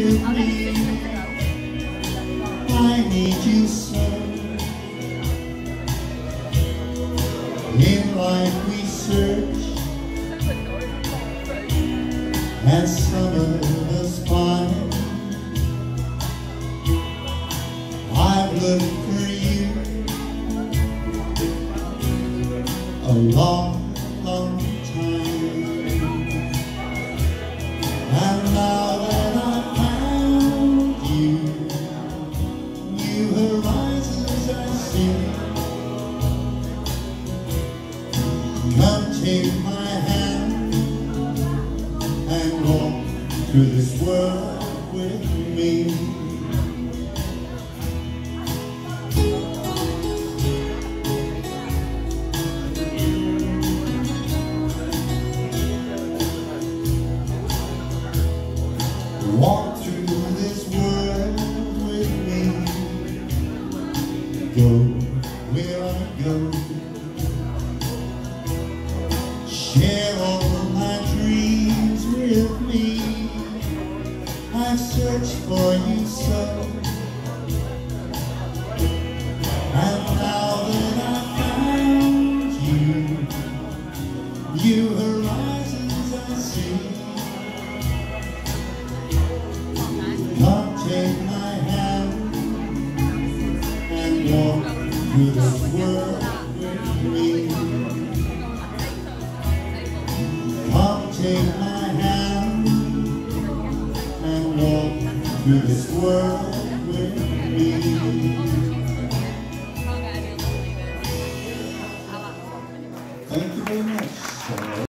I need you so. In life we search, and some of us find. I've looked for you a long, long Come take my hand and walk through this world with me. Walk through this world with me. Go where I go. Share all my dreams with me. I've searched for you so. And now that I found you, new horizons I see. Come take my hand and walk through this world take my hand and walk through this world with me. Thank you very much.